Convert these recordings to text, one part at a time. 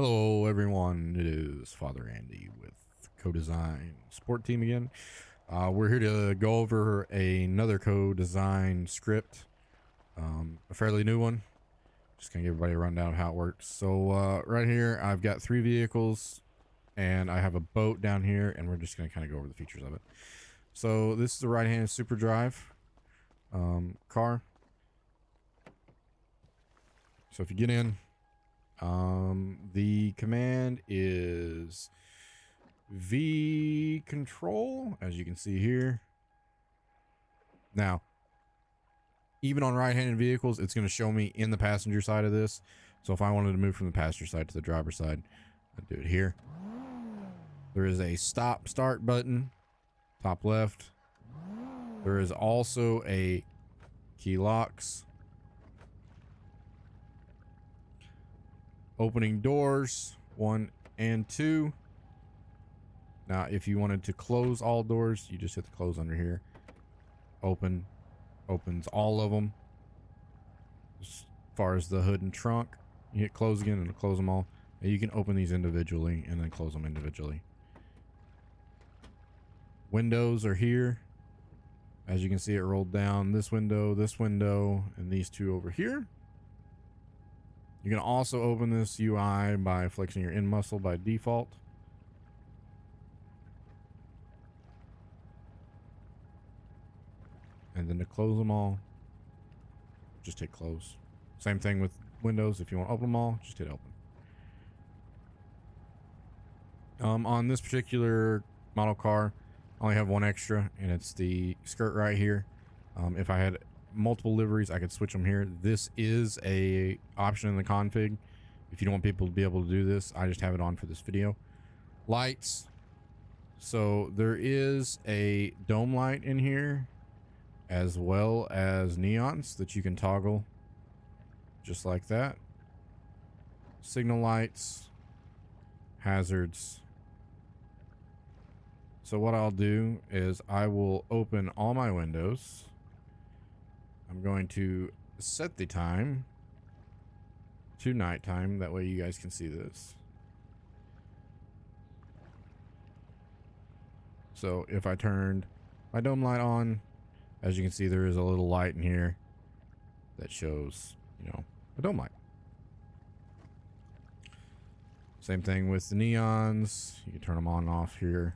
Hello, everyone. It is Father Andy with Codesign Sport Team again. Uh, we're here to go over another Codesign script, um, a fairly new one. Just gonna give everybody a rundown of how it works. So uh, right here, I've got three vehicles, and I have a boat down here, and we're just gonna kind of go over the features of it. So this is a right-hand super drive um, car. So if you get in, um, the command is V control, as you can see here. Now, even on right-handed vehicles, it's going to show me in the passenger side of this. So if I wanted to move from the passenger side to the driver's side, I'd do it here. There is a stop start button, top left. There is also a key locks opening doors one and two. Now if you wanted to close all doors you just hit the close under here. Open opens all of them as far as the hood and trunk you hit close again and close them all. And you can open these individually and then close them individually. Windows are here. As you can see it rolled down this window this window and these two over here you can also open this UI by flexing your in muscle by default. And then to close them all, just hit close. Same thing with Windows. If you want to open them all, just hit open. Um, on this particular model car, I only have one extra, and it's the skirt right here. Um, if I had multiple liveries. I could switch them here. This is a option in the config. If you don't want people to be able to do this, I just have it on for this video. Lights. So there is a dome light in here as well as neons that you can toggle just like that. Signal lights, hazards. So what I'll do is I will open all my windows I'm going to set the time to nighttime. That way you guys can see this. So if I turned my dome light on, as you can see, there is a little light in here that shows, you know, a dome light. Same thing with the neons. You can turn them on and off here.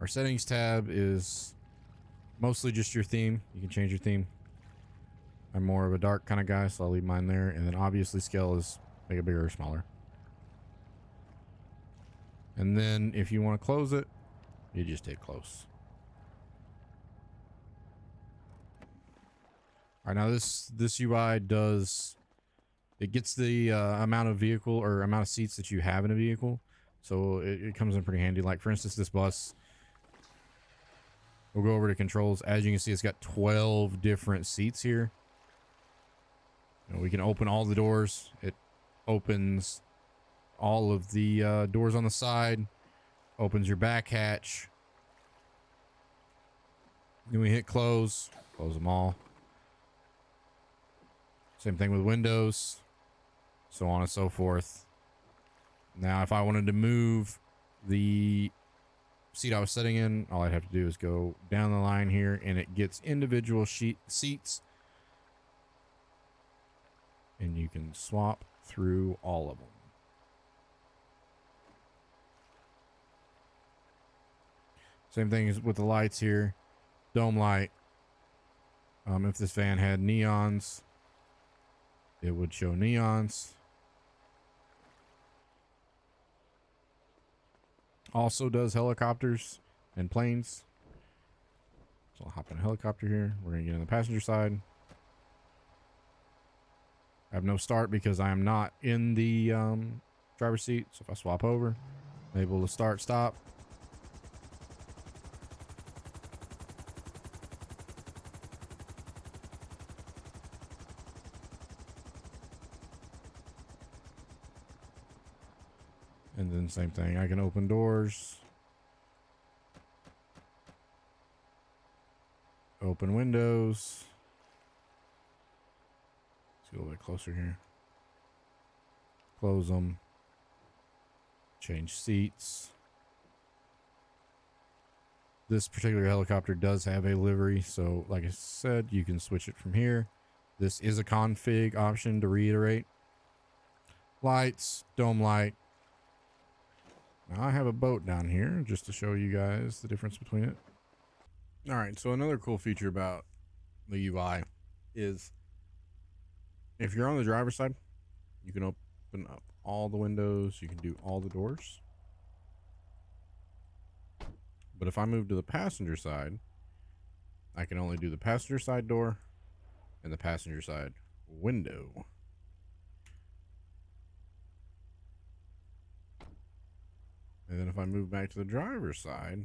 Our settings tab is mostly just your theme. You can change your theme. I'm more of a dark kind of guy, so I'll leave mine there. And then obviously scale is make it bigger or smaller. And then if you want to close it, you just hit close. All right, now this this UI does it gets the uh, amount of vehicle or amount of seats that you have in a vehicle, so it, it comes in pretty handy. Like for instance, this bus We'll go over to controls. As you can see, it's got 12 different seats here. And we can open all the doors. It opens all of the uh, doors on the side. Opens your back hatch. Then we hit close. Close them all. Same thing with windows. So on and so forth. Now, if I wanted to move the seat I was sitting in, all I'd have to do is go down the line here and it gets individual sheet seats. And you can swap through all of them. Same thing as with the lights here. Dome light. Um, if this van had neons, it would show neons. Also does helicopters and planes. So I'll hop in a helicopter here. We're going to get on the passenger side. I have no start because I am not in the um, driver's seat. So if I swap over, I'm able to start, stop. And then same thing, I can open doors. Open windows. Let's get a little bit closer here. close them, change seats. This particular helicopter does have a livery, so like I said, you can switch it from here. This is a config option to reiterate. Lights, dome light. Now I have a boat down here just to show you guys the difference between it. All right, so another cool feature about the UI is if you're on the driver's side, you can open up all the windows, you can do all the doors. But if I move to the passenger side, I can only do the passenger side door and the passenger side window. And then if I move back to the driver's side,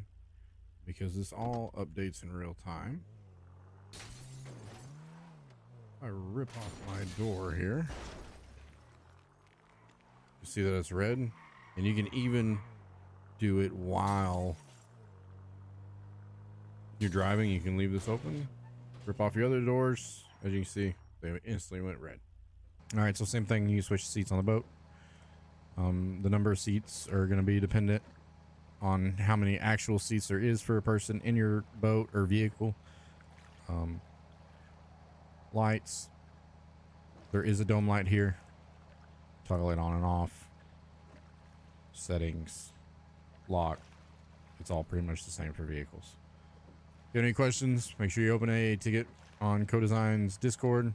because this all updates in real time, I rip off my door here. You see that it's red? And you can even do it while you're driving. You can leave this open, rip off your other doors. As you can see, they instantly went red. All right, so same thing. You switch seats on the boat. Um, the number of seats are going to be dependent on how many actual seats there is for a person in your boat or vehicle. Um, lights. There is a dome light here. Toggle it on and off. Settings. Lock. It's all pretty much the same for vehicles. If you have any questions, make sure you open a ticket on Codesign's Discord.